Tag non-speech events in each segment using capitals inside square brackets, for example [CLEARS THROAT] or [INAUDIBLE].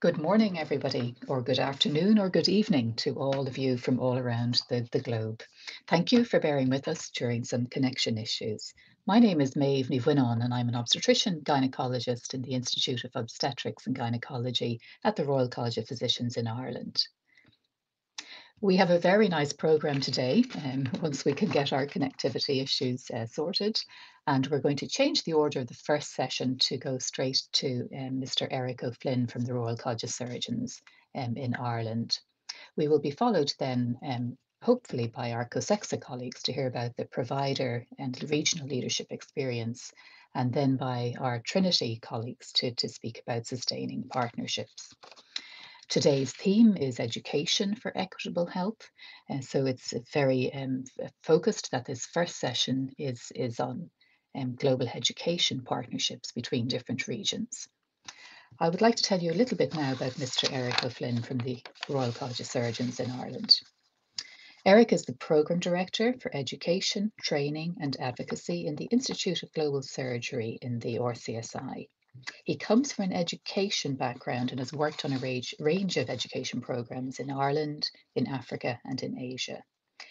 Good morning, everybody, or good afternoon, or good evening to all of you from all around the, the globe. Thank you for bearing with us during some connection issues. My name is Maeve Nivuinon, and I'm an obstetrician gynecologist in the Institute of Obstetrics and Gynecology at the Royal College of Physicians in Ireland. We have a very nice program today, um, once we can get our connectivity issues uh, sorted. And we're going to change the order of the first session to go straight to um, Mr. Eric O'Flynn from the Royal College of Surgeons um, in Ireland. We will be followed then, um, hopefully, by our COSECSA colleagues to hear about the provider and regional leadership experience, and then by our Trinity colleagues to, to speak about sustaining partnerships. Today's theme is education for equitable health. And so it's very um, focused that this first session is, is on um, global education partnerships between different regions. I would like to tell you a little bit now about Mr. Eric O'Flynn from the Royal College of Surgeons in Ireland. Eric is the Programme Director for Education, Training and Advocacy in the Institute of Global Surgery in the RCSI. He comes from an education background and has worked on a range, range of education programs in Ireland, in Africa, and in Asia.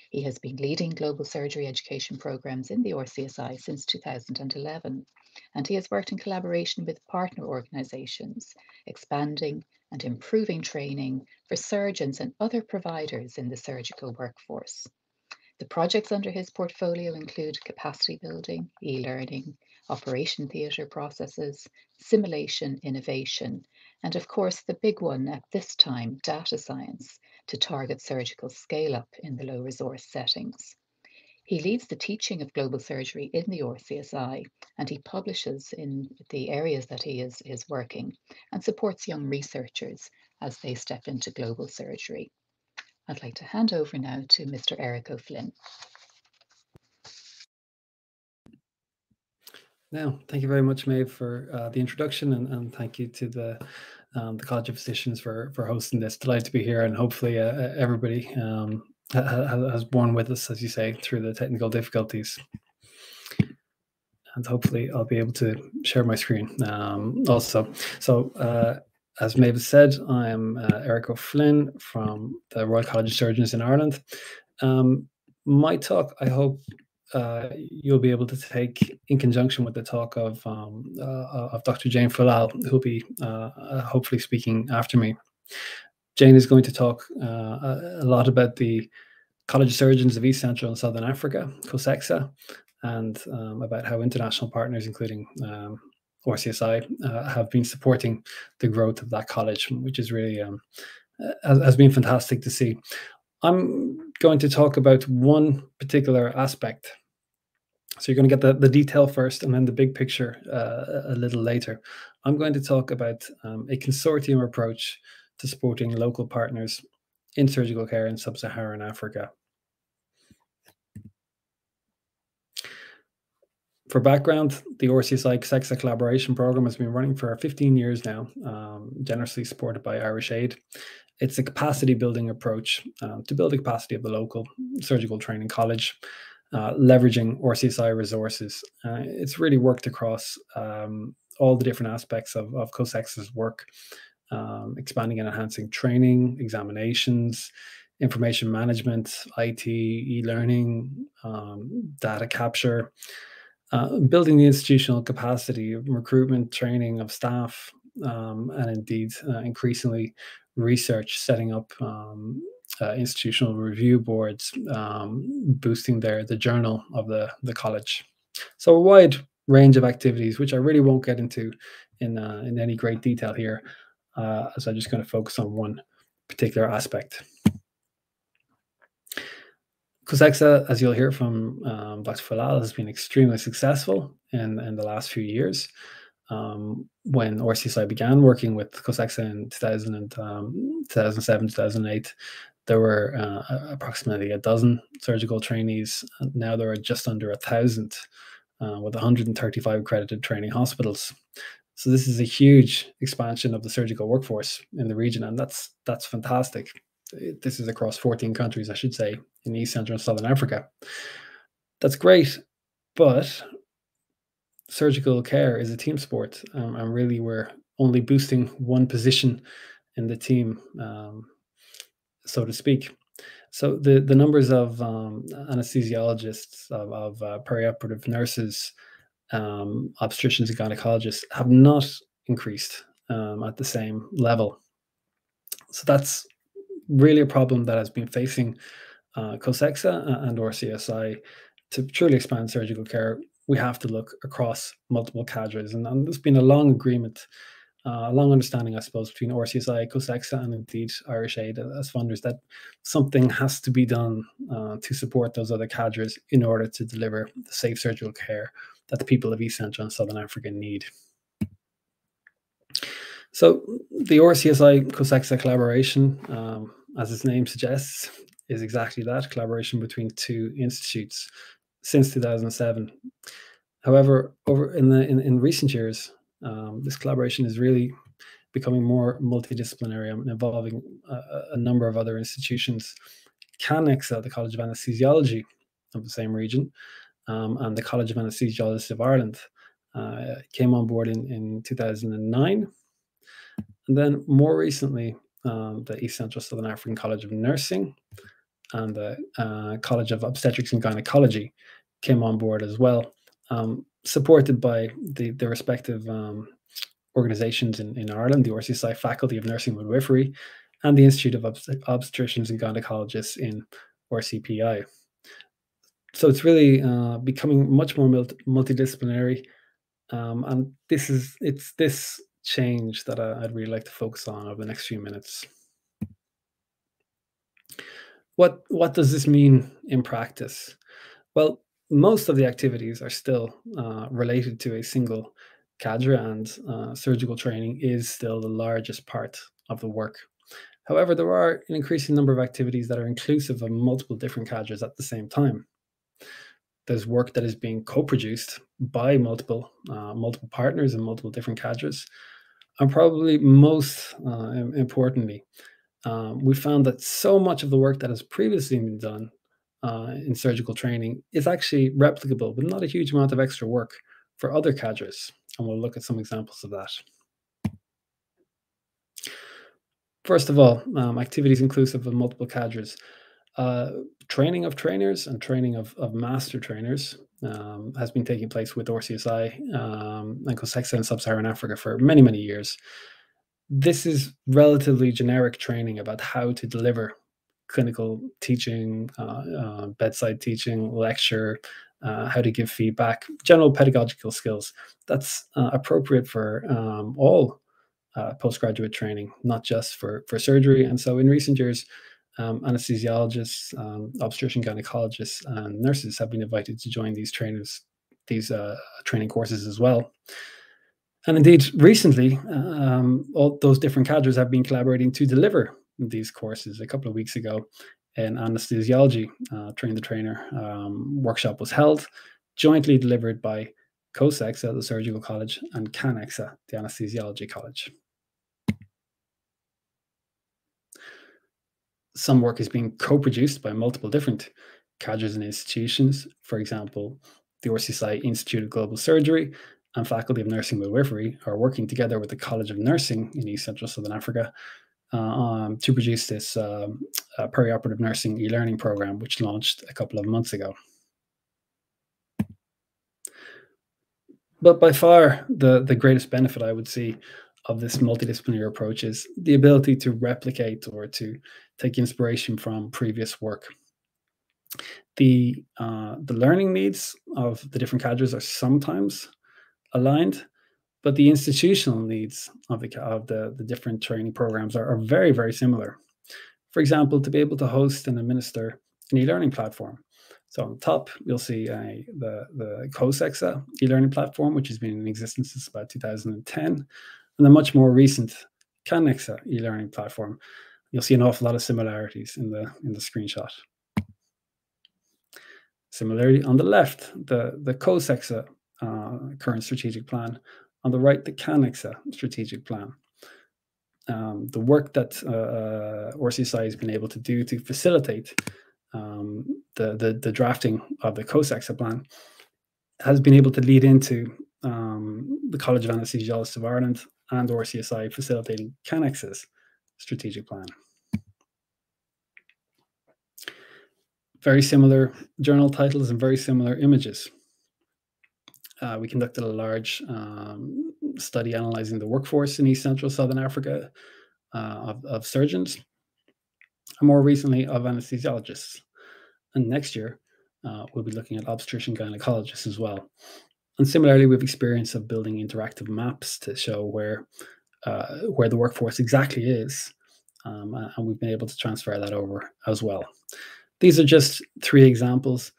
He has been leading global surgery education programs in the RCSI since 2011, and he has worked in collaboration with partner organisations, expanding and improving training for surgeons and other providers in the surgical workforce. The projects under his portfolio include capacity building, e learning, operation theatre processes, simulation innovation, and of course, the big one at this time, data science, to target surgical scale up in the low resource settings. He leads the teaching of global surgery in the RCSI and he publishes in the areas that he is, is working and supports young researchers as they step into global surgery. I'd like to hand over now to Mr. Eric O'Flynn. Now, thank you very much, Maeve, for uh, the introduction, and, and, thank you to the um, the College of Physicians for for hosting this. Delighted to be here, and hopefully uh, uh everybody um, ha- has borne with us, as you say, through the technical difficulties. And hopefully, I'll be able to share my screen um, also. So, uh, as Maeve said, I am uh, Eric O'Flynn from the Royal College of Surgeons in Ireland. Um, my talk, I hope, uh, you'll be able to take in conjunction with the talk of um, uh, of Dr. Jane Fualal, who'll be uh, uh, hopefully speaking after me. Jane is going to talk uh, a lot about the College of Surgeons of East Central and Southern Africa, COSECSA, and um, about how international partners, including um, RCSI, uh, have been supporting the growth of that college, which is really um, has, has been fantastic to see. I'm going to talk about one particular aspect. So you're going to get the, the detail first and then the big picture uh, a little later. I'm going to talk about um, a consortium approach to supporting local partners in surgical care in sub-Saharan Africa. For background, the RCSI COSECSA collaboration program has been running for 15 years now, um, generously supported by Irish Aid it's a capacity building approach um, to build the capacity of the local surgical training college, uh, leveraging RCSI resources. Uh, it's really worked across um, all the different aspects of, of COSECSA's work, um, expanding and enhancing training, examinations, information management, IT, e-learning, um, data capture, uh, building the institutional capacity, of recruitment, training of staff, um, and indeed uh, increasingly research, setting up um, uh, institutional review boards, um, boosting their the journal of the the college. So a wide range of activities, which I really won't get into in uh, in any great detail here, uh, as I'm just going to focus on one particular aspect. COSECSA, as you'll hear from um, Dr. Fualal, has been extremely successful in, in the last few years um, when RCSI began working with COSECSA in 2000 and, um, 2007, 2008, there were uh, approximately a dozen surgical trainees. Now there are just under a thousand, uh, with 135 accredited training hospitals. So this is a huge expansion of the surgical workforce in the region, and that's that's fantastic. This is across 14 countries, I should say, in East Central and Southern Africa. That's great, but surgical care is a team sport, um, and really we're only boosting one position in the team, um, so to speak. So the, the numbers of um, anesthesiologists, of, of uh, perioperative nurses, um, obstetricians and gynecologists have not increased um, at the same level. So that's really a problem that has been facing uh, COSECSA and RCSI to truly expand surgical care. We have to look across multiple cadres, and, and there's been a long agreement, uh, a long understanding, I suppose, between RCSI, COSECSA, and indeed Irish Aid as funders that something has to be done uh, to support those other cadres in order to deliver the safe surgical care that the people of East Central and Southern Africa need. So the RCSI COSECSA collaboration, um, as its name suggests, is exactly that collaboration between two institutes since 2007. However, over in the in, in recent years, um, this collaboration is really becoming more multidisciplinary and involving a, a number of other institutions. CANECSA, the College of Anesthesiology of the same region, um, and the College of Anesthesiologists of Ireland uh, came on board in, in 2009. And then more recently, um, the East Central Southern African College of Nursing and the uh, College of Obstetrics and Gynecology came on board as well, um, supported by the, the respective um, organizations in, in Ireland, the RCSI Faculty of Nursing Midwifery, and the Institute of Obstetricians and Gynecologists in RCPI. So it's really uh, becoming much more multidisciplinary, um, and this is it's this change that I, I'd really like to focus on over the next few minutes. What what does this mean in practice? Well, most of the activities are still uh, related to a single cadre, and uh, surgical training is still the largest part of the work. However, there are an increasing number of activities that are inclusive of multiple different cadres at the same time. There's work that is being co-produced by multiple uh, multiple partners and multiple different cadres, and probably most uh, importantly, um, we found that so much of the work that has previously been done uh, in surgical training is actually replicable with not a huge amount of extra work for other cadres. And we'll look at some examples of that. First of all, um, activities inclusive of multiple cadres. Uh, training of trainers and training of, of master trainers um, has been taking place with RCSI um, and COSECSA in sub-Saharan Africa for many, many years. This is relatively generic training about how to deliver clinical teaching, uh, uh, bedside teaching, lecture, uh, how to give feedback, general pedagogical skills. That's uh, appropriate for um, all uh, postgraduate training, not just for, for surgery. And so in recent years, um, anesthesiologists, um, obstetrician gynecologists, and nurses have been invited to join these trainers, these uh, training courses as well. And indeed, recently, um, all those different cadres have been collaborating to deliver these courses. A couple of weeks ago, an anesthesiology uh, train the trainer um, workshop was held, jointly delivered by COSECSA the Surgical College, and CANECSA, the Anesthesiology College. Some work is being co-produced by multiple different cadres and institutions. For example, the RCSI Institute of Global Surgery and Faculty of Nursing Midwifery are working together with the College of Nursing in East Central Southern Africa uh, um, to produce this um, uh, perioperative nursing e-learning program, which launched a couple of months ago. But by far, the, the greatest benefit I would see of this multidisciplinary approach is the ability to replicate or to take inspiration from previous work. The uh, the learning needs of the different cadres are sometimes aligned, but the institutional needs of the of the, the different training programs are, are very very similar. For example, to be able to host and administer an e-learning platform. So on the top, you'll see uh, the the COSECSA e-learning platform, which has been in existence since about 2010 and the much more recent CANECSA e-learning platform, you'll see an awful lot of similarities in the in the screenshot. Similarly, on the left, the, the COSECSA uh, current strategic plan. On the right, the CANECSA strategic plan. Um, the work that uh, uh RCSI has been able to do to facilitate um, the, the, the drafting of the COSECSA plan has been able to lead into um, the College of Anesthesiologists of Ireland and RCSI facilitating CANECSA's strategic plan. Very similar journal titles and very similar images. Uh, we conducted a large um, study analyzing the workforce in East Central Southern Africa uh, of, of, surgeons, and more recently of anesthesiologists. And next year, uh, we'll be looking at obstetrician gynecologists as well. And similarly, we've experience of building interactive maps to show where uh, where the workforce exactly is, um, and we've been able to transfer that over as well. These are just three examples.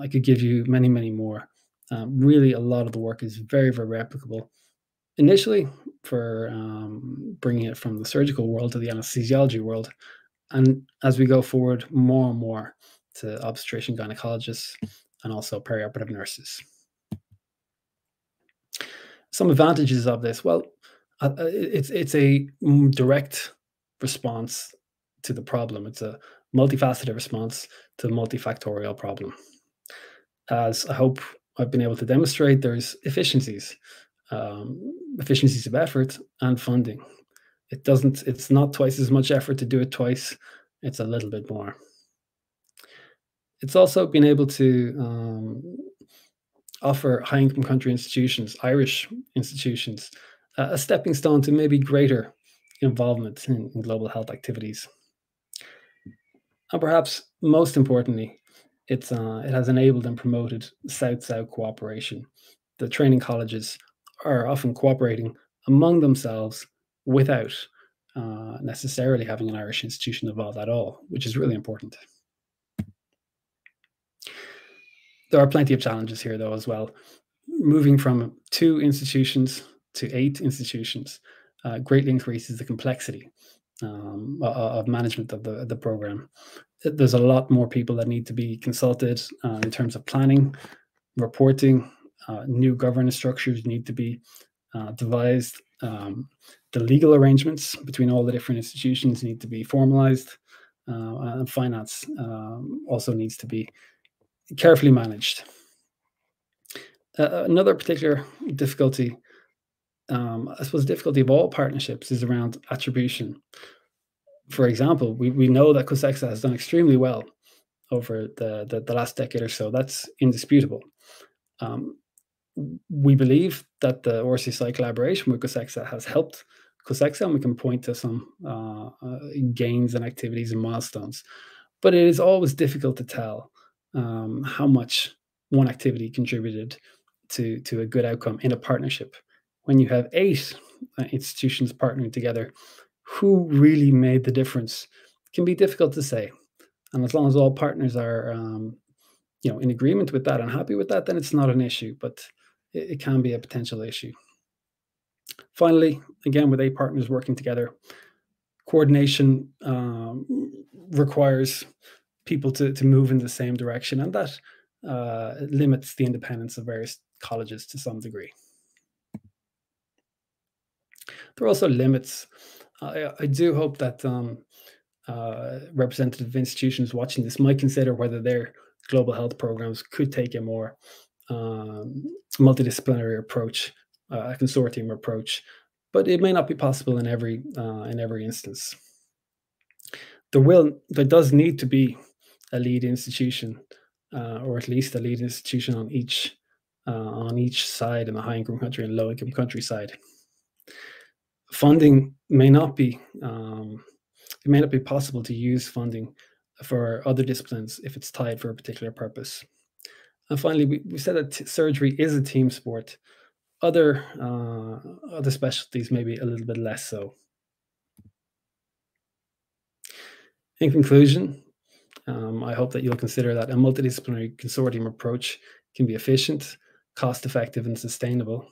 I could give you many, many more. Um, really, a lot of the work is very, very replicable. Initially, for um, bringing it from the surgical world to the anesthesiology world, and as we go forward, more and more to obstetrician gynecologists and also perioperative nurses. Some advantages of this, well, uh, uh it's it's a direct response to the problem. It's a multifaceted response to the multifactorial problem. As I hope I've been able to demonstrate, there's efficiencies, um, efficiencies of effort and funding. It doesn't, it's not twice as much effort to do it twice, it's a little bit more. It's also been able to um, offer high income country institutions, Irish institutions, a stepping stone to maybe greater involvement in, in global health activities. And perhaps most importantly, it's uh, it has enabled and promoted South-South cooperation. The training colleges are often cooperating among themselves without uh, necessarily having an Irish institution involved at all, which is really important. There are plenty of challenges here, though, as well. Moving from two institutions to eight institutions uh, greatly increases the complexity um, of management of the, the program. There's a lot more people that need to be consulted uh, in terms of planning, reporting, uh, new governance structures need to be uh, devised. Um, the legal arrangements between all the different institutions need to be formalized, uh, and finance um, also needs to be carefully managed. Uh, another particular difficulty um, I suppose, the difficulty of all partnerships is around attribution. For example, we, we know that COSECSA has done extremely well over the, the, the last decade or so. That's indisputable. Um, we believe that the RCSI collaboration with COSECSA has helped COSECSA, and we can point to some uh, uh, gains and activities and milestones. But it is always difficult to tell um, how much one activity contributed to, to a good outcome in a partnership when you have eight uh, institutions partnering together, who really made the difference can be difficult to say. And as long as all partners are, um, you know, in agreement with that and happy with that, then it's not an issue. But it, it can be a potential issue. Finally, again, with eight partners working together, coordination um, requires people to, to move in the same direction, and that uh, limits the independence of various colleges to some degree. There are also limits. I, I do hope that um, uh, representative institutions watching this might consider whether their global health programs could take a more um, multidisciplinary approach, uh, a consortium approach, but it may not be possible in every uh, in every instance. There will there does need to be a lead institution, uh, or at least a lead institution on each uh, on each side in the high income country and low income country side funding may not be um, it may not be possible to use funding for other disciplines if it's tied for a particular purpose. And finally, we, we said that surgery is a team sport. Other uh, other specialties maybe a little bit less so. In conclusion, um, I hope that you'll consider that a multidisciplinary consortium approach can be efficient, cost effective, and sustainable.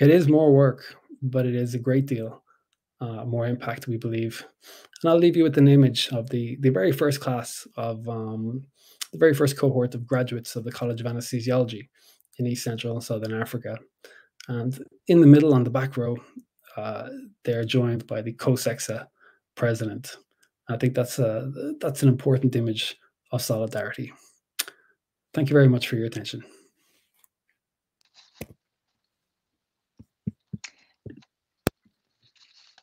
It is more work, but it is a great deal uh, more impact, we believe. And I'll leave you with an image of the the very first class of um, the very first cohort of graduates of the College of Anesthesiology in East Central and Southern Africa. And in the middle, on the back row, uh, they're joined by the COSECSA president. I think that's a that's an important image of solidarity. Thank you very much for your attention.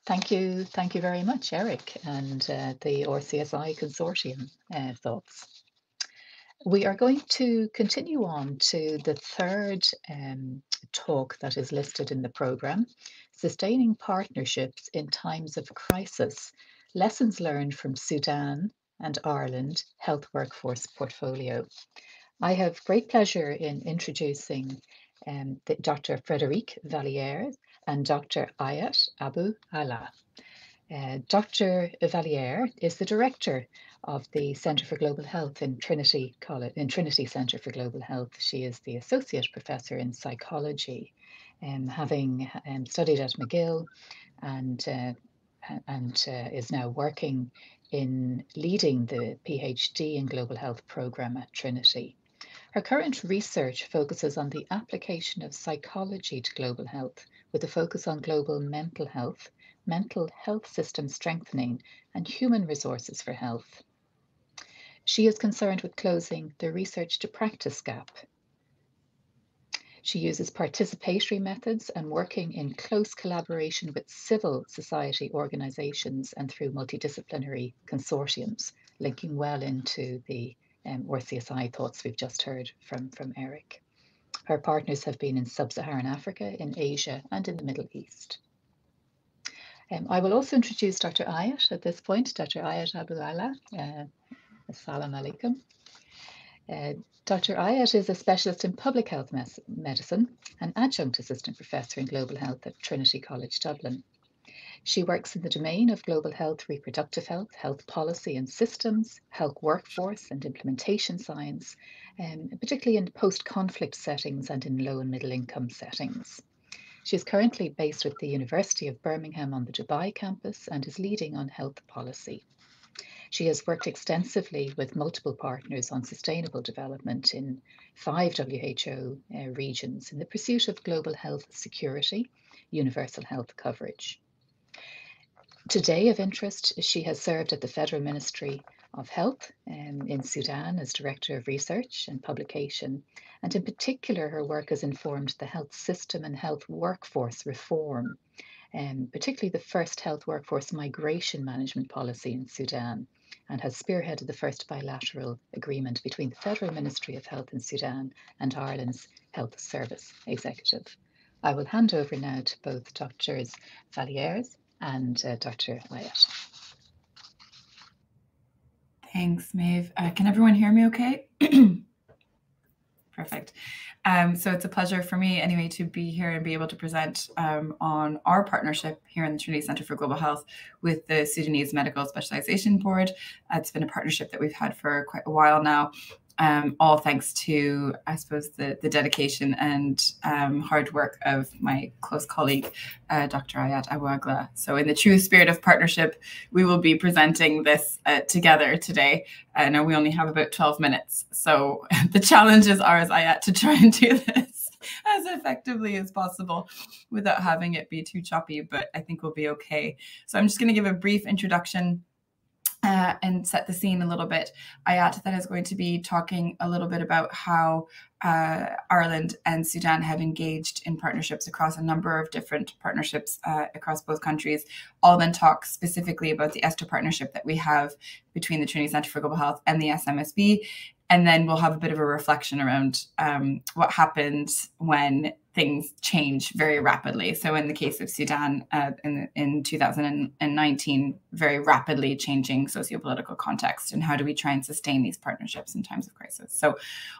Thank you. Thank you very much, Eric, and uh, the RCSI Consortium uh, thoughts. We are going to continue on to the third um, talk that is listed in the programme, Sustaining Partnerships in Times of Crisis, Lessons Learned from Sudan and Ireland Health Workforce Portfolio. I have great pleasure in introducing um, Dr. Frederique Vallieres and Dr. Ayat Abu Allah. Uh, Dr. Vallieres is the director of the Centre for Global Health in Trinity College, in Trinity Centre for Global Health. She is the associate professor in psychology, um, having um, studied at McGill and uh, and uh, is now working in leading the PhD in Global Health program at Trinity. Her current research focuses on the application of psychology to global health, with a focus on global mental health, mental health system strengthening, and human resources for health. She is concerned with closing the research to practice gap. She uses participatory methods and working in close collaboration with civil society organisations and through multidisciplinary consortiums, linking well into the um, RCSI thoughts we've just heard from, from Eric. Her partners have been in sub-Saharan Africa, in Asia and in the Middle East. Um, I will also introduce Dr. Ayat at this point, Dr. Ayat Abuagla. Uh, Assalamu alaikum. Uh, Dr. Ayat is a specialist in public health medicine and adjunct assistant professor in global health at Trinity College Dublin. She works in the domain of global health, reproductive health, health policy and systems, health workforce and implementation science, um, particularly in post conflict settings and in low and middle income settings. She is currently based with the University of Birmingham on the Dubai campus and is leading on health policy. She has worked extensively with multiple partners on sustainable development in five WHO uh, regions in the pursuit of global health security, universal health coverage. Today of interest, she has served at the Federal Ministry of Health um, in Sudan as Director of Research and Publication, and in particular, her work has informed the health system and health workforce reform, um, particularly the first health workforce migration management policy in Sudan, and has spearheaded the first bilateral agreement between the Federal Ministry of Health in Sudan and Ireland's Health Service Executive. I will hand over now to both Doctors Vallieres and uh, Dr. Ayat. Thanks, Maeve. Uh, can everyone hear me okay? [CLEARS THROAT] Perfect. Um, so it's a pleasure for me, anyway, to be here and be able to present um, on our partnership here in the Trinity Centre for Global Health with the Sudanese Medical Specialization Board. Uh, it's been a partnership that we've had for quite a while now, um, all thanks to, I suppose, the, the dedication and um, hard work of my close colleague, uh, Dr. Ayat Abuagla. So, in the true spirit of partnership, we will be presenting this uh, together today. I know we only have about 12 minutes. So, [LAUGHS] the challenges are as Ayat to try and do this [LAUGHS] as effectively as possible without having it be too choppy, but I think we'll be okay. So, I'm just going to give a brief introduction uh, and set the scene a little bit, Ayat then is going to be talking a little bit about how uh, Ireland and Sudan have engaged in partnerships across a number of different partnerships uh, across both countries. I'll then talk specifically about the ESTHER partnership that we have between the Trinity Centre for Global Health and the SMSB. And then we'll have a bit of a reflection around um, what happens when things change very rapidly. So, in the case of Sudan uh, in, in 2019, very rapidly changing sociopolitical context, and how do we try and sustain these partnerships in times of crisis? So,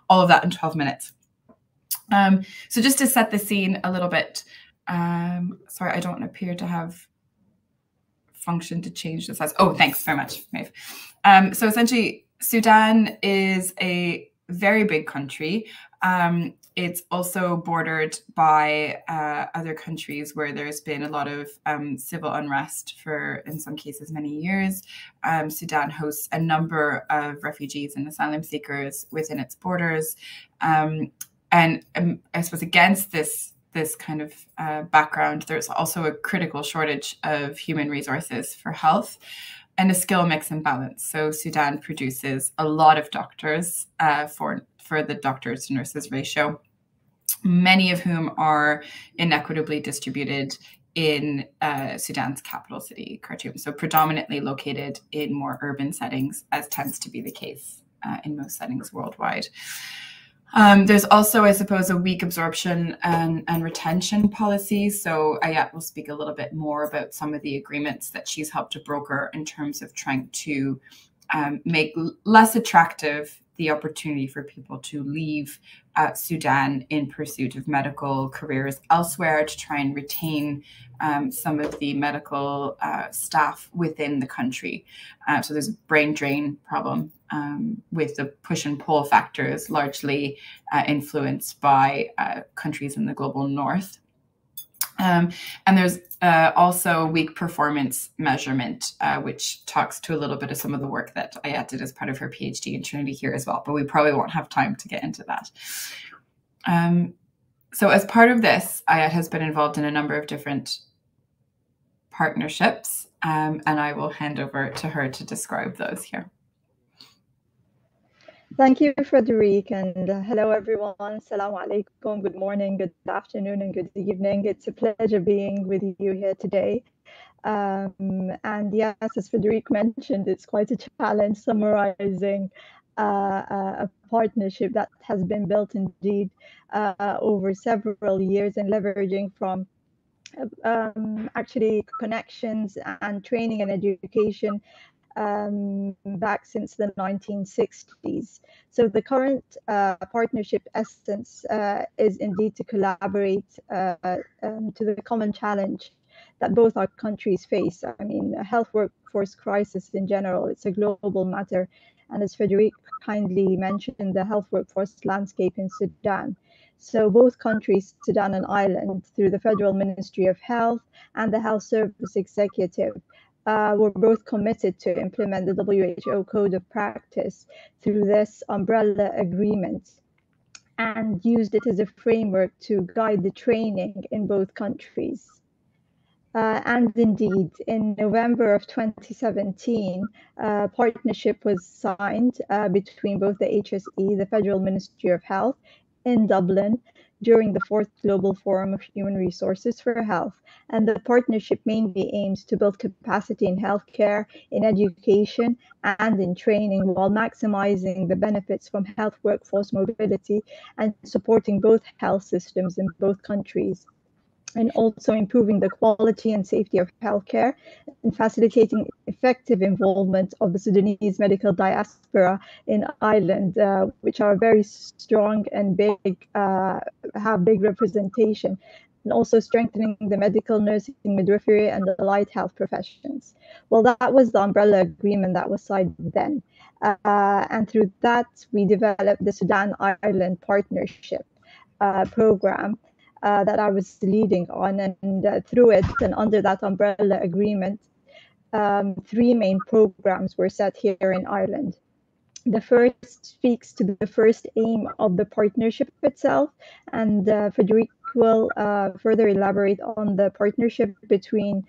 all of that in 12 minutes. Um, so, just to set the scene a little bit, um, sorry, I don't appear to have function to change the size. Oh, thanks very much, Maeve. Um, so, essentially, Sudan is a very big country. Um, it's also bordered by uh, other countries where there's been a lot of um, civil unrest for, in some cases, many years. Um, Sudan hosts a number of refugees and asylum seekers within its borders. Um, and um, I suppose against this this kind of uh, background, there's also a critical shortage of human resources for health and a skill mix and balance. So Sudan produces a lot of doctors uh, for for the doctors to nurses ratio, many of whom are inequitably distributed in uh, Sudan's capital city, Khartoum. So predominantly located in more urban settings, as tends to be the case uh, in most settings worldwide. Um, there's also, I suppose, a weak absorption and, and retention policy. So Ayat will speak a little bit more about some of the agreements that she's helped to broker in terms of trying to um, make less attractive the opportunity for people to leave uh, Sudan in pursuit of medical careers elsewhere to try and retain um, some of the medical uh, staff within the country. Uh, so there's a brain drain problem um, with the push and pull factors largely uh, influenced by uh, countries in the global north. Um, and there's uh, also weak performance measurement, uh, which talks to a little bit of some of the work that Ayat did as part of her PhD in Trinity here as well, but we probably won't have time to get into that. Um, so as part of this, Ayat has been involved in a number of different partnerships, um, and I will hand over to her to describe those here. Thank you, Frederique, and uh, hello, everyone. Assalamu alaikum. Good morning, good afternoon, and good evening. It's a pleasure being with you here today. Um, and yes, as Frederique mentioned, it's quite a challenge summarizing uh, a partnership that has been built indeed uh, over several years and leveraging from um, actually connections and training and education um, back since the 1960s. So the current uh, partnership essence uh, is indeed to collaborate uh, um, to the common challenge that both our countries face. I mean, a health workforce crisis in general, it's a global matter. And as Frederique kindly mentioned, the health workforce landscape in Sudan. So both countries, Sudan and Ireland, through the Federal Ministry of Health and the Health Service Executive, uh, were both committed to implement the WHO Code of Practice through this umbrella agreement and used it as a framework to guide the training in both countries. Uh, and indeed, in November of 2017, a partnership was signed uh, between both the HSE, the Federal Ministry of Health, in Dublin, during the fourth Global Forum of Human Resources for Health. And the partnership mainly aims to build capacity in healthcare, in education, and in training while maximizing the benefits from health workforce mobility and supporting both health systems in both countries and also improving the quality and safety of healthcare and facilitating effective involvement of the Sudanese medical diaspora in Ireland, uh, which are very strong and big, uh, have big representation, and also strengthening the medical, nursing, midwifery, and the allied health professions. Well, that was the umbrella agreement that was signed then. Uh, and through that, we developed the Sudan Ireland Partnership uh, Program uh, that I was leading on. And uh, through it and under that umbrella agreement, um, three main programs were set here in Ireland. The first speaks to the first aim of the partnership itself, and uh, Frederique will uh, further elaborate on the partnership between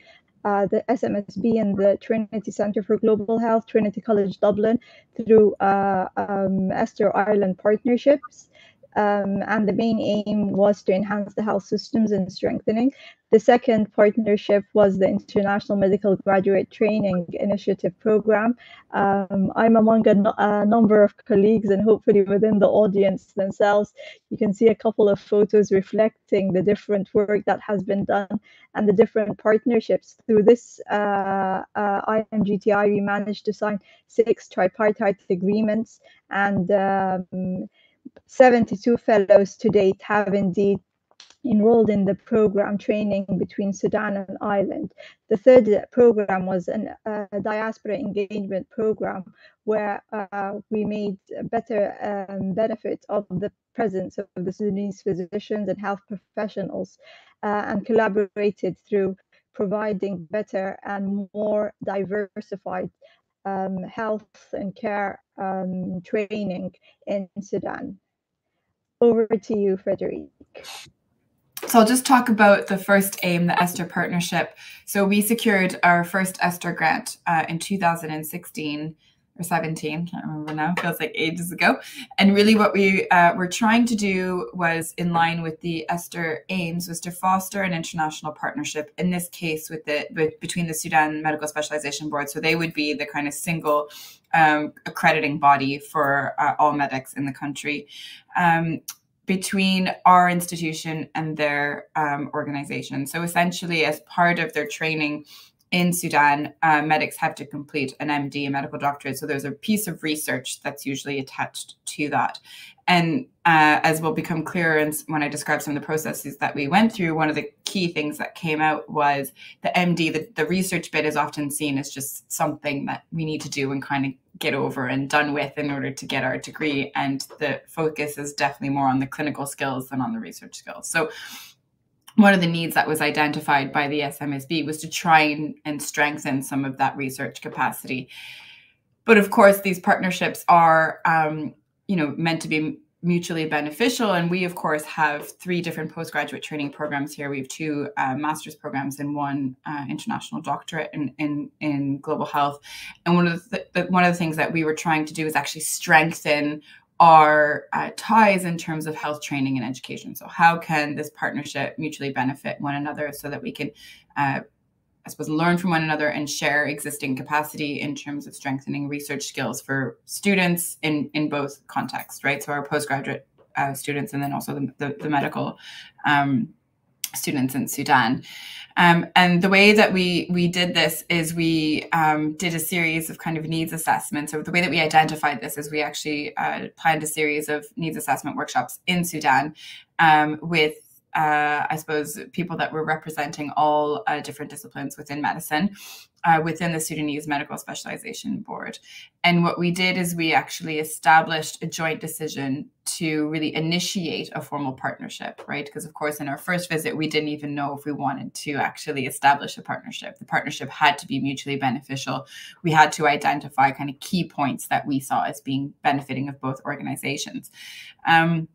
uh, the SMSB and the Trinity Centre for Global Health, Trinity College Dublin, through uh, um, Esther Ireland partnerships. Um, and the main aim was to enhance the health systems and strengthening. The second partnership was the International Medical Graduate Training Initiative Program. Um, I'm among a, a, number of colleagues, and hopefully within the audience themselves, you can see a couple of photos reflecting the different work that has been done and the different partnerships. Through this uh, uh, IMGTI, we managed to sign six tripartite agreements and um, 72 fellows to date have indeed enrolled in the program training between Sudan and Ireland. The third program was a uh, diaspora engagement program where uh, we made better um, benefit of the presence of the Sudanese physicians and health professionals uh, and collaborated through providing better and more diversified um, health and care um, training in Sudan. Over to you, Frederique. So I'll just talk about the first aim, the Esther partnership. So we secured our first Esther grant uh, in 2016 or 17 can't remember now feels like ages ago. And really what we uh, were trying to do was in line with the ESTHER aims was to foster an international partnership in this case with the with, between the sudan medical specialization board. So they would be the kind of single um, accrediting body for uh, all medics in the country um, between our institution and their um, organization. So essentially as part of their training in Sudan, uh, medics have to complete an MD, a medical doctorate. So there's a piece of research that's usually attached to that. And uh, as will become clearer when I describe some of the processes that we went through, one of the key things that came out was the MD, the, the research bit is often seen as just something that we need to do and kind of get over and done with in order to get our degree. And the focus is definitely more on the clinical skills than on the research skills. So one of the needs that was identified by the SMSB was to try and, and strengthen some of that research capacity. But of course, these partnerships are, um, you know, meant to be mutually beneficial. And we, of course, have three different postgraduate training programs here. We have two uh, master's programs and one uh, international doctorate in, in, in global health. And one of the, one of the things that we were trying to do is actually strengthen our uh, ties in terms of health training and education. So, how can this partnership mutually benefit one another so that we can, uh, I suppose, learn from one another and share existing capacity in terms of strengthening research skills for students in in both contexts, right? So, our postgraduate uh, students and then also the, the, the medical um, students in Sudan. Um, and the way that we we did this is we um, did a series of kind of needs assessments. So the way that we identified this is we actually uh, planned a series of needs assessment workshops in Sudan um, with uh, I suppose, people that were representing all uh, different disciplines within medicine uh, within the Sudanese Medical Specialization Board. And what we did is we actually established a joint decision to really initiate a formal partnership, right? Because, of course, in our first visit, we didn't even know if we wanted to actually establish a partnership. The partnership had to be mutually beneficial. We had to identify kind of key points that we saw as being benefiting of both organizations. Um,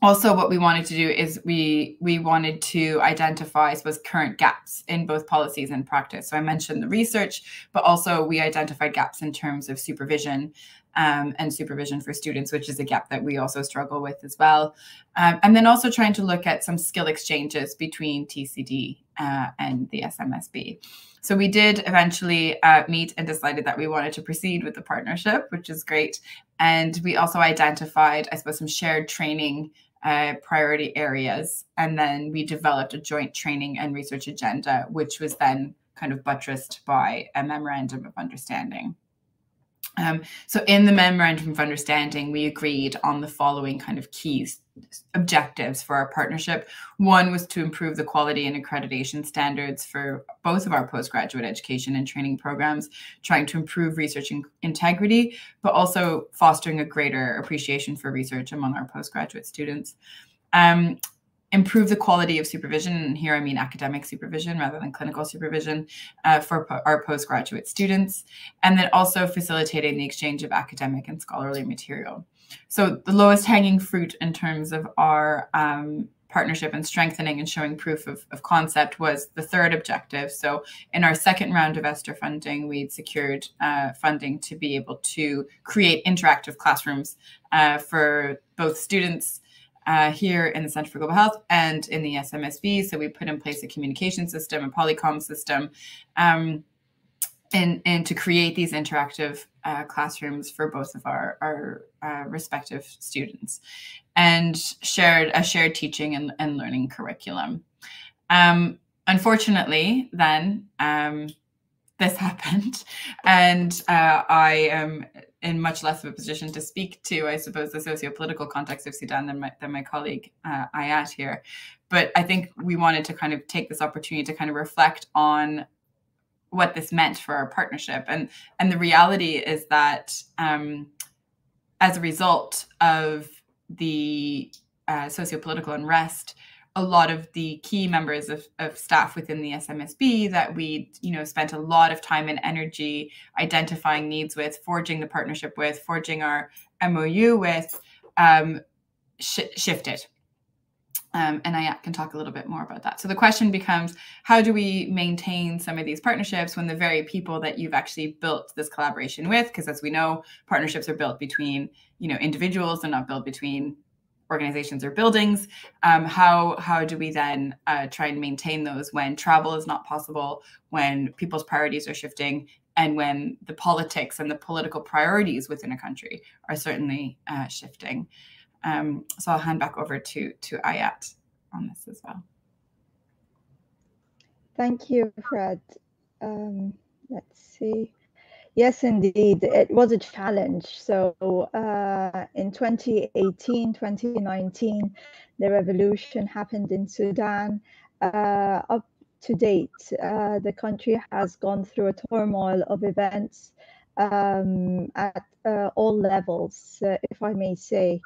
also what we wanted to do is we we wanted to identify suppose current gaps in both policies and practice. So I mentioned the research, but also we identified gaps in terms of supervision um, and supervision for students, which is a gap that we also struggle with as well. Um, and then also trying to look at some skill exchanges between TCD uh, and the SMSB. So we did eventually uh, meet and decided that we wanted to proceed with the partnership, which is great. And we also identified, I suppose, some shared training uh, priority areas. And then we developed a joint training and research agenda, which was then kind of buttressed by a memorandum of understanding. Um, so in the memorandum of understanding, we agreed on the following kind of keys objectives for our partnership. One was to improve the quality and accreditation standards for both of our postgraduate education and training programs, trying to improve research integrity, but also fostering a greater appreciation for research among our postgraduate students. Um, improve the quality of supervision. And here I mean academic supervision rather than clinical supervision uh, for po our postgraduate students. And then also facilitating the exchange of academic and scholarly material. So the lowest hanging fruit in terms of our um, partnership and strengthening and showing proof of, of concept was the third objective. So in our second round of ESTHER funding, we'd secured uh, funding to be able to create interactive classrooms uh, for both students uh, here in the Center for Global Health and in the SMSB. So we put in place a communication system, a polycom system, um, and, and to create these interactive uh, classrooms for both of our, our uh, respective students and shared a shared teaching and, and learning curriculum. Um, unfortunately, then um, this [LAUGHS] happened, and uh, I am in much less of a position to speak to, I suppose, the socio-political context of Sudan than my, than my colleague uh, Ayat here. But I think we wanted to kind of take this opportunity to kind of reflect on what this meant for our partnership. And, and the reality is that um, as a result of the uh, socio-political unrest, a lot of the key members of, of staff within the SMSB that we, you know, spent a lot of time and energy identifying needs with, forging the partnership with, forging our MOU with, um, sh- shifted. Um, and I can talk a little bit more about that. So the question becomes, how do we maintain some of these partnerships when the very people that you've actually built this collaboration with, because as we know, partnerships are built between, you know, individuals and not built between organizations or buildings. Um, how how do we then uh, try and maintain those when travel is not possible, when people's priorities are shifting, and when the politics and the political priorities within a country are certainly uh, shifting? Um, so I'll hand back over to to Ayat on this as well. Thank you, Fred. Um, let's see. Yes, indeed, it was a challenge. So uh, in 2018, 2019, the revolution happened in Sudan. Uh, up to date, uh, the country has gone through a turmoil of events um, at uh, all levels, uh, if I may say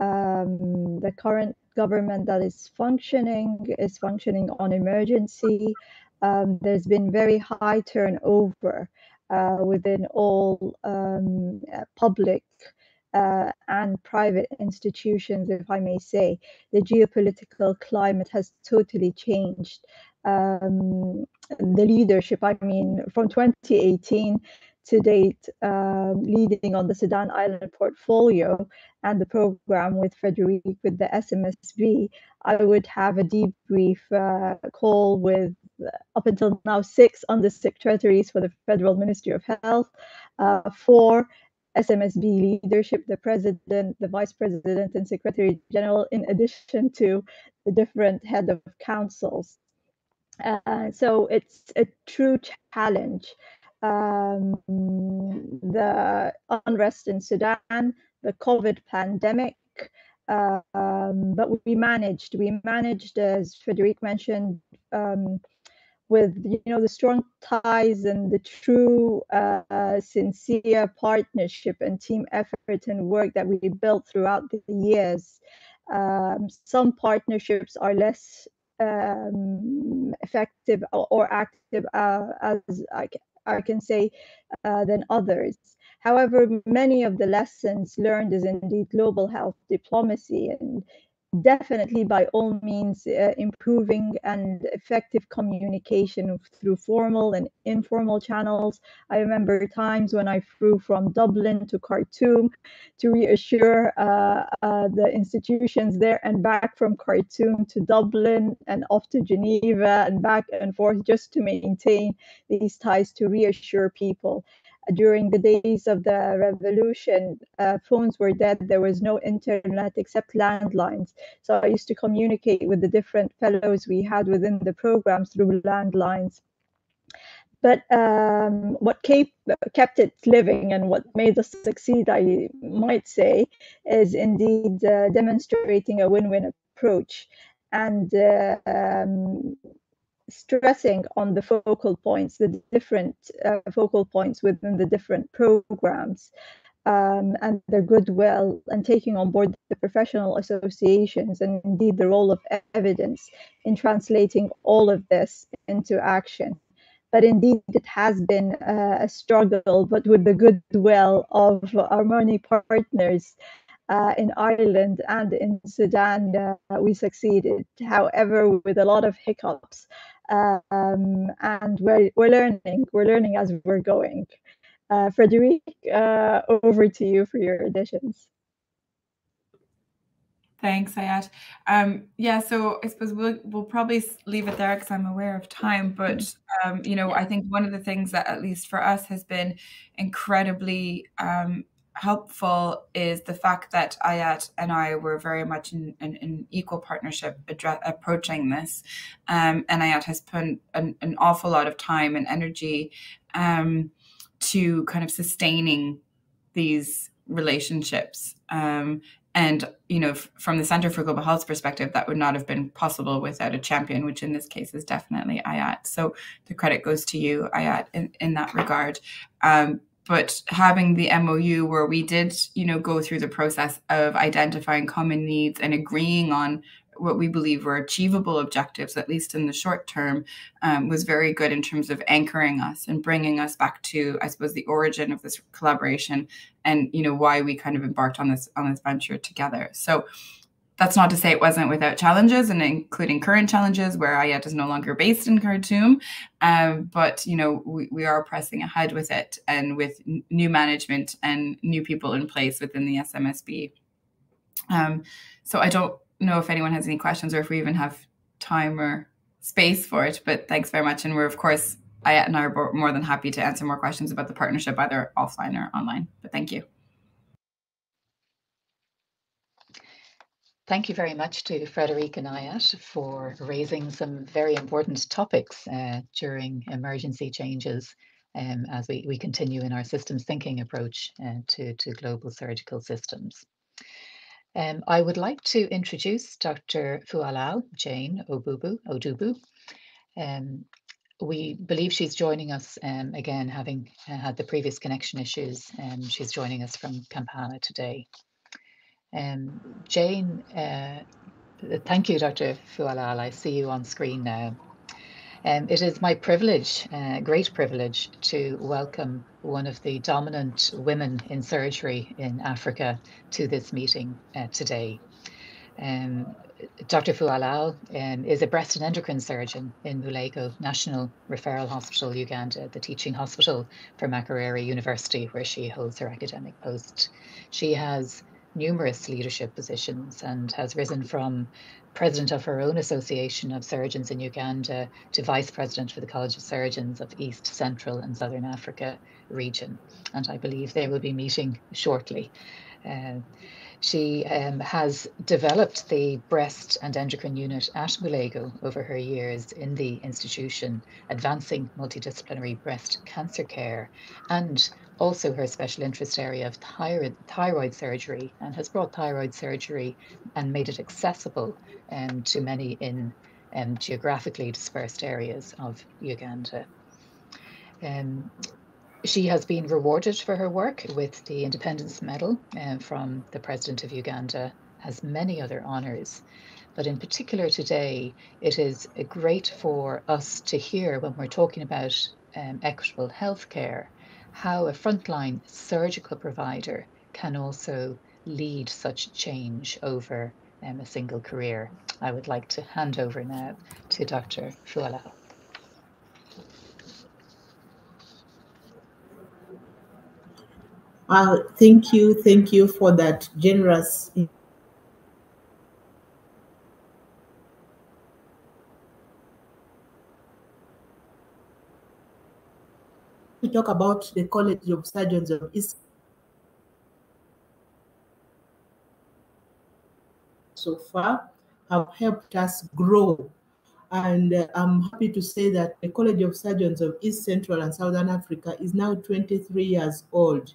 um, the current government that is functioning is functioning on emergency. Um, there's been very high turnover uh, within all um, uh, public uh, and private institutions, if I may say. The geopolitical climate has totally changed. Um, the leadership, I mean, from 2018 to date um, leading on the Sudan Ireland portfolio and the program with Frederique with the SMSB, I would have a debrief uh, call with up until now six undersecretaries for the Federal Ministry of Health, uh, four SMSB leadership, the president, the vice president, and secretary general, in addition to the different head of councils. Uh, so it's a true challenge um, the unrest in Sudan, the COVID pandemic. Um, but we managed. We managed, as Frederique mentioned, um, with you know the strong ties and the true uh, sincere partnership and team effort and work that we built throughout the years. Um, some partnerships are less um, effective or, or active uh, as I can say, uh, than others. However, many of the lessons learned is indeed global health diplomacy and definitely by all means uh, improving and effective communication through formal and informal channels. I remember times when i flew from dublin to khartoum to reassure uh, uh, the institutions there and back from khartoum to dublin and off to geneva and back and forth just to maintain these ties to reassure people during the days of the revolution, uh, phones were dead. There was no internet except landlines. So I used to communicate with the different fellows we had within the program through landlines. But um, what kept, kept it living and what made us succeed, I might say, is indeed uh, demonstrating a win win approach and uh, um, stressing on the focal points, the different uh, focal points within the different programs. Um, and their goodwill and taking on board the professional associations and indeed the role of evidence in translating all of this into action. But indeed, it has been uh, a struggle, but with the goodwill of our many partners uh, in Ireland and in Sudan, uh, we succeeded. However, with a lot of hiccups um, and we're, we're learning we're learning as we're going uh, Frederique uh, over to you for your additions Thanks, Ayat. Um, yeah, so I suppose we'll we'll probably leave it there because I'm aware of time. But um, you know, I think one of the things that, at least for us, has been incredibly um, helpful is the fact that Ayat and I were very much in, in equal partnership approaching this. Um, and Ayat has put an, an, awful lot of time and energy um, to kind of sustaining these relationships. Um, and, you know, from the Center for Global Health perspective, that would not have been possible without a champion, which in this case is definitely Ayat. So the credit goes to you, Ayat, in, in that regard. But having the MOU where we did, you know, go through the process of identifying common needs and agreeing on what we believe were achievable objectives, at least in the short term, um, was very good in terms of anchoring us and bringing us back to, I suppose, the origin of this collaboration and you know why we kind of embarked on this on this venture together. So that's not to say it wasn't without challenges and including current challenges where Ayat is no longer based in Khartoum. Um, but, you know, we, we are pressing ahead with it and with new management and new people in place within the SMSB. Um, so I don't know if anyone has any questions or if we even have time or space for it, but thanks very much. And we're, of course, Ayat and I are more than happy to answer more questions about the partnership, either offline or online. But thank you. Thank you very much to Frederique and Ayat for raising some very important topics uh, during emergency changes um, as we, we continue in our systems thinking approach uh, to, to global surgical systems. Um, I would like to introduce Dr. Fualal Jane Obubu, Odubu. Um, we believe she's joining us um, again, having uh, had the previous connection issues. Um, she's joining us from Kampala today. Um, Jane, uh, thank you, Dr. Fualal. I see you on screen now. Um, it is my privilege, uh, great privilege, to welcome one of the dominant women in surgery in Africa to this meeting uh, today. Um, Dr. Fualal um, is a breast and endocrine surgeon in Mulago National Referral Hospital, Uganda, the teaching hospital for Makerere University, where she holds her academic post. She has numerous leadership positions and has risen from president of her own association of surgeons in Uganda to vice president for the College of Surgeons of East, Central, and Southern Africa region. And I believe they will be meeting shortly. Uh, she um, has developed the breast and endocrine unit at Mulago over her years in the institution, advancing multidisciplinary breast cancer care and also her special interest area of thyroid, thyroid surgery and has brought thyroid surgery and made it accessible um, to many in um, geographically dispersed areas of Uganda. Um, she has been rewarded for her work with the Independence Medal uh, from the President of Uganda, has many other honours. But in particular today, it is great for us to hear when we're talking about um, equitable healthcare how a frontline surgical provider can also lead such change over um, a single career. I would like to hand over now to Dr. Fualal. Uh, thank you, thank you for that generous to talk about the College of Surgeons of East so far have helped us grow. And uh, I'm happy to say that the College of Surgeons of East Central and Southern Africa is now 23 years old.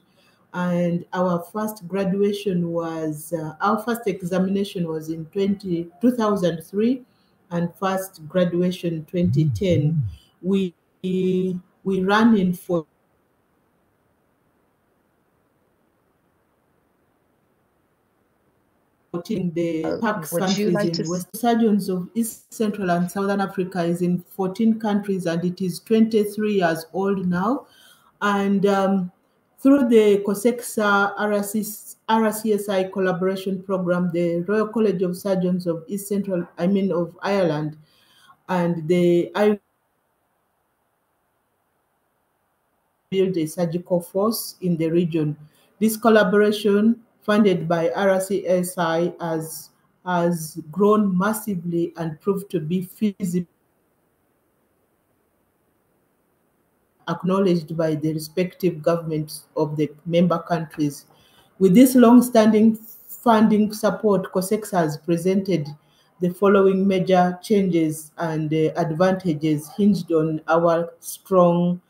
And our first graduation was, uh, our first examination was in 20, 2003 and first graduation 2010. We we ran in for in the uh, countries like in West Surgeons of East Central and Southern Africa is in 14 countries and it is 23 years old now. And um, through the COSECSA RCSI collaboration program, the Royal College of Surgeons of East Central, I mean of Ireland, and the build a surgical force in the region. This collaboration, funded by RCSI, has, has grown massively and proved to be feasible acknowledged by the respective governments of the member countries. With this long-standing funding support, COSECSA has presented the following major changes and uh, advantages hinged on our strong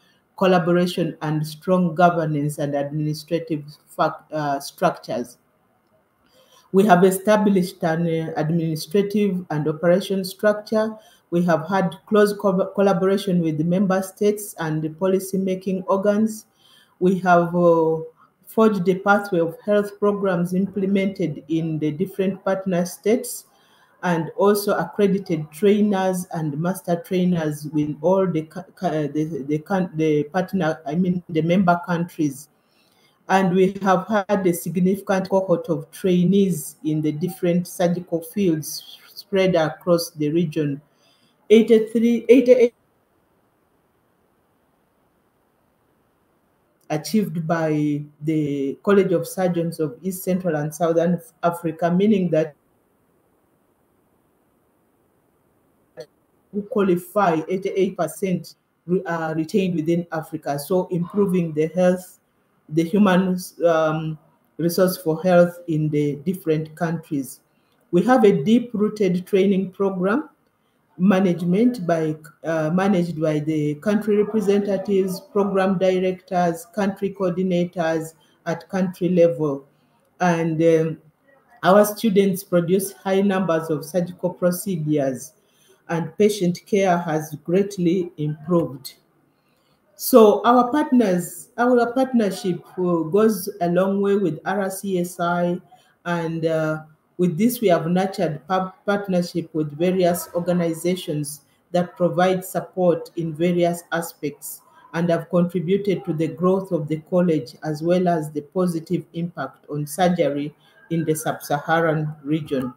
collaboration and strong governance and administrative uh, structures. We have established an uh, administrative and operation structure. We have had close co collaboration with the member states and the policy-making organs. We have uh, forged a pathway of health programs implemented in the different partner states and also accredited trainers and master trainers with all the, the, the, the partner, I mean, the member countries. And we have had a significant cohort of trainees in the different surgical fields spread across the region. 83, 88 achieved by the College of Surgeons of East Central and Southern Africa, meaning that who qualify, 88% are retained within Africa. So improving the health, the human um, resource for health in the different countries. We have a deep-rooted training program management by uh, managed by the country representatives, program directors, country coordinators at country level. And um, our students produce high numbers of surgical procedures and patient care has greatly improved. So our partners, our partnership goes a long way with RCSI and uh, with this, we have nurtured partnership with various organizations that provide support in various aspects and have contributed to the growth of the college as well as the positive impact on surgery in the sub-Saharan region.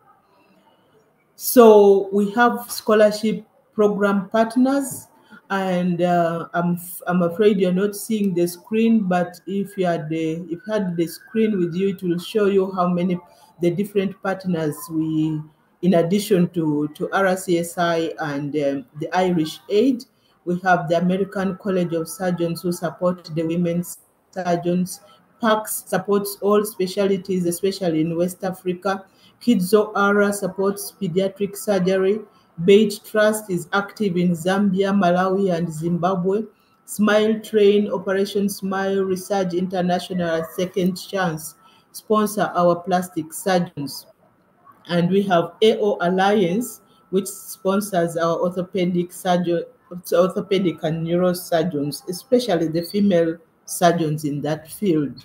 So we have scholarship program partners and uh, I'm, I'm afraid you're not seeing the screen, but if you had the, if you had the screen with you, it will show you how many the different partners we, in addition to, to RCSI and um, the Irish Aid, we have the American College of Surgeons who support the women's surgeons. PAACS supports all specialties, especially in West Africa. KidsOR supports pediatric surgery. Beit Trust is active in Zambia, Malawi, and Zimbabwe. Smile Train, Operation Smile, ReSurge International, Second Chance sponsor our plastic surgeons. And we have AO Alliance, which sponsors our orthopedic surgeon, orthopedic and neurosurgeons, especially the female surgeons in that field.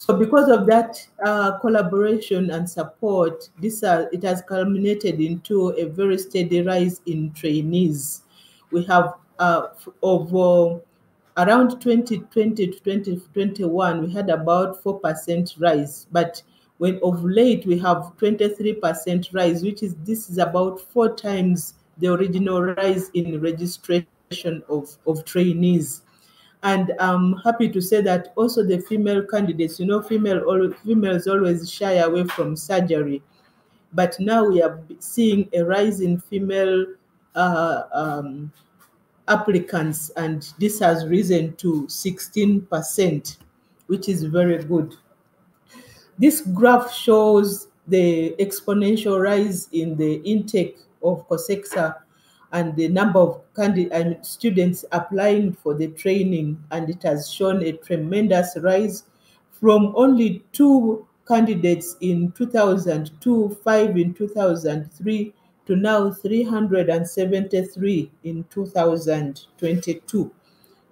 So because of that uh, collaboration and support, this uh, it has culminated into a very steady rise in trainees. We have uh, over around 2020 to 2021, we had about 4% rise. But when of late we have 23% rise, which is this is about four times the original rise in registration of, of trainees. And I'm happy to say that also the female candidates, you know, female females always shy away from surgery. But now we are seeing a rise in female uh, um, applicants, and this has risen to 16%, which is very good. This graph shows the exponential rise in the intake of COSECSA and the number of candidate students applying for the training, and it has shown a tremendous rise from only two candidates in 2002, five in 2003, to now 373 in 2022,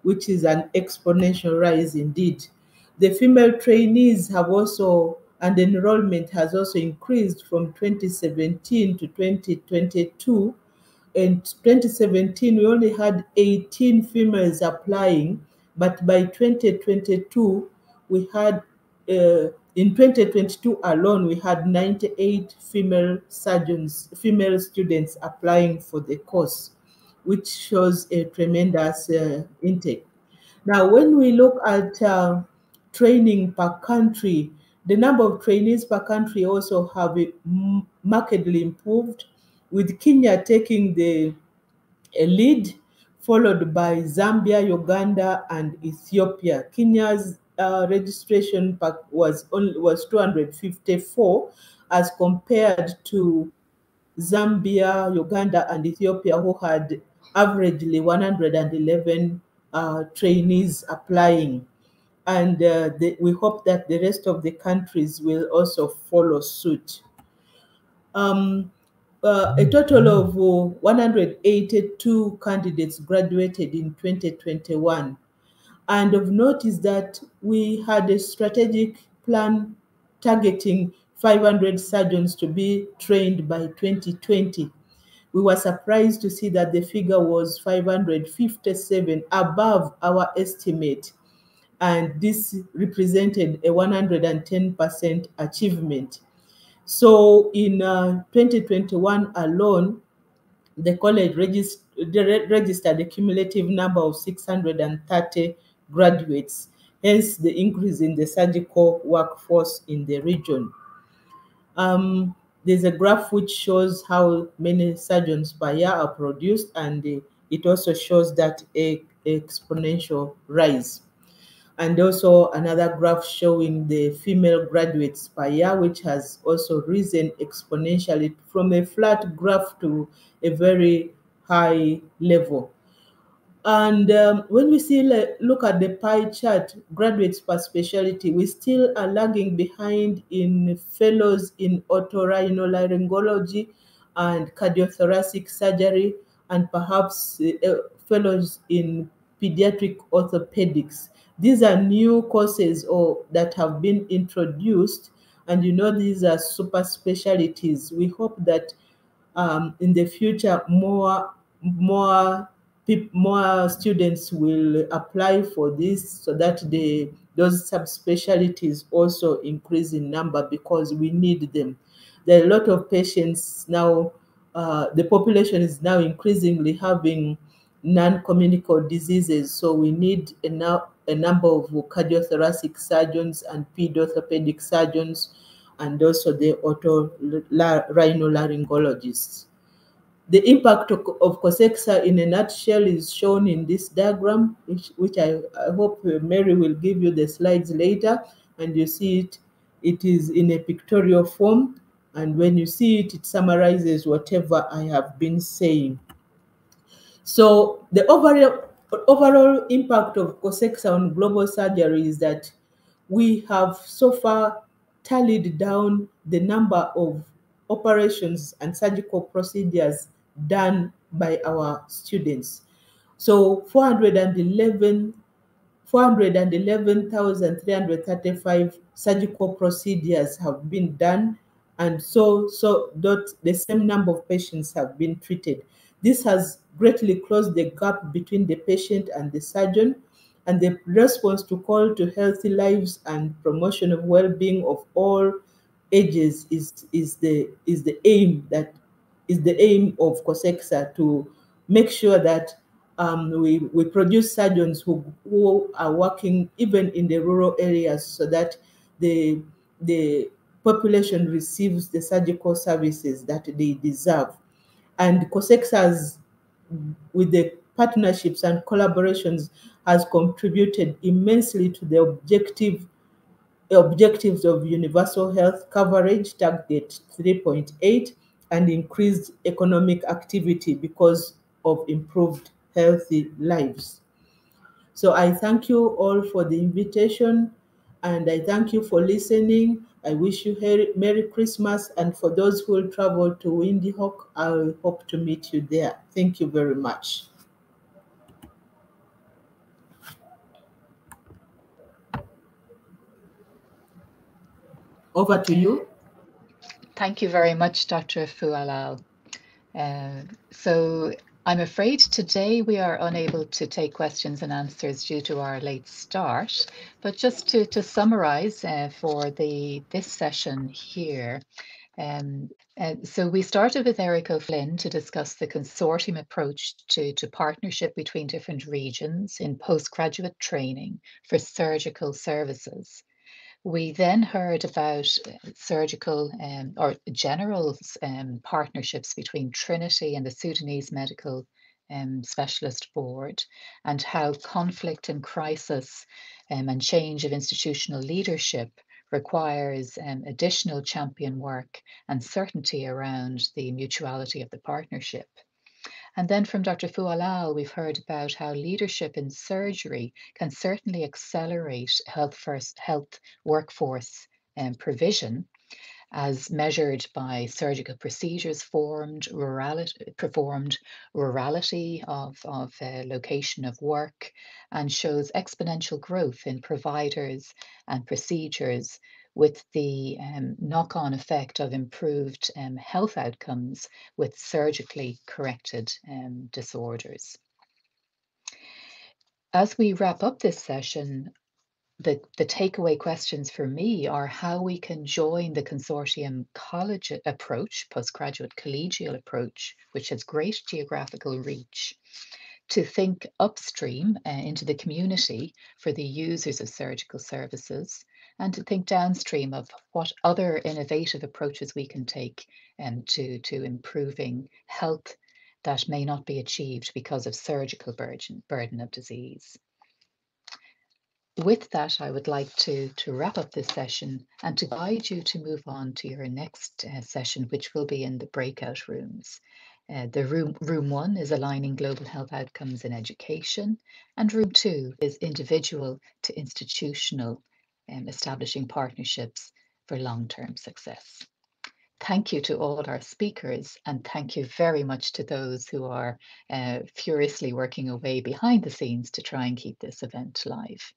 which is an exponential rise indeed. The female trainees have also, and enrollment has also increased from 2017 to 2022. In 2017, we only had 18 females applying, but by 2022, we had uh, in 2022 alone, we had 98 female surgeons, female students applying for the course, which shows a tremendous uh, intake. Now, when we look at uh, training per country, the number of trainees per country also have markedly improved, with Kenya taking the lead, followed by Zambia, Uganda, and Ethiopia. Kenya's uh, registration was only, was 254 as compared to Zambia, Uganda, and Ethiopia, who had averagely 111 uh, trainees applying. And uh, the, we hope that the rest of the countries will also follow suit. Um, uh, a total of 182 candidates graduated in 2021 and of note is that we had a strategic plan targeting 500 surgeons to be trained by 2020. We were surprised to see that the figure was 557 above our estimate. and this represented a 110% achievement. So in uh, 2021 alone, the college regist registered a cumulative number of 630 graduates, hence the increase in the surgical workforce in the region. Um, there's a graph which shows how many surgeons per year are produced, and it also shows that a exponential rise and also another graph showing the female graduates per year, which has also risen exponentially from a flat graph to a very high level. And um, when we see look at the pie chart, graduates per specialty, we still are lagging behind in fellows in otorhinolaryngology and cardiothoracic surgery, and perhaps uh, fellows in pediatric orthopedics. These are new courses or that have been introduced, and you know these are super specialties. We hope that um, in the future more more more students will apply for this so that the those subspecialties also increase in number because we need them. There are a lot of patients now. Uh, the population is now increasingly having non-communicable diseases, so we need enough a number of cardiothoracic surgeons and pedorthopedic surgeons, and also the otorhinolaryngologists. The impact of, COSECSA in a nutshell is shown in this diagram, which, which I, I hope uh, Mary will give you the slides later, and you see it, it is in a pictorial form, and when you see it, it summarizes whatever I have been saying. So the overall overall impact of COSECSA on global surgery is that we have so far tallied down the number of operations and surgical procedures done by our students. So 411 411,335 surgical procedures have been done and so so that the same number of patients have been treated. This has greatly closed the gap between the patient and the surgeon, and the response to call to healthy lives and promotion of well-being of all ages is, is, the, is the aim that is the aim of COSECSA to make sure that um, we, we produce surgeons who, who are working even in the rural areas so that the, the population receives the surgical services that they deserve. And COSECSA's with the partnerships and collaborations has contributed immensely to the objective objectives of universal health coverage target 3.8 and increased economic activity because of improved healthy lives. So I thank you all for the invitation and I thank you for listening. I wish you Merry Christmas. And for those who will travel to Windhoek, I hope to meet you there. Thank you very much. Over to you. Thank you very much, Dr. Fualal. Uh, so I'm afraid today we are unable to take questions and answers due to our late start, but just to, to summarize uh, for the this session here, um, uh, so we started with Eric O'Flynn to discuss the consortium approach to, to partnership between different regions in postgraduate training for surgical services. We then heard about uh, surgical um, or general um, partnerships between Trinity and the Sudanese Medical um, Specialist Board and how conflict and crisis um, and change of institutional leadership requires um, additional champion work and certainty around the mutuality of the partnership. And then from Dr. Fualal, we've heard about how leadership in surgery can certainly accelerate health first health workforce um, provision as measured by surgical procedures formed, rurality, performed, rurality of, of uh, location of work, and shows exponential growth in providers and procedures with the um, knock on effect of improved um, health outcomes with surgically corrected um, disorders. As we wrap up this session, the, the takeaway questions for me are how we can join the consortium college approach, postgraduate collegial approach, which has great geographical reach, to think upstream uh, into the community for the users of surgical services, and to think downstream of what other innovative approaches we can take um, to, to improving health that may not be achieved because of surgical burden, burden of disease with that, I would like to, to wrap up this session and to guide you to move on to your next uh, session, which will be in the breakout rooms. Uh, the room, room one is aligning global health outcomes in education, and room two is individual to institutional, um, establishing partnerships for long-term success. Thank you to all our speakers, and thank you very much to those who are uh, furiously working away behind the scenes to try and keep this event live.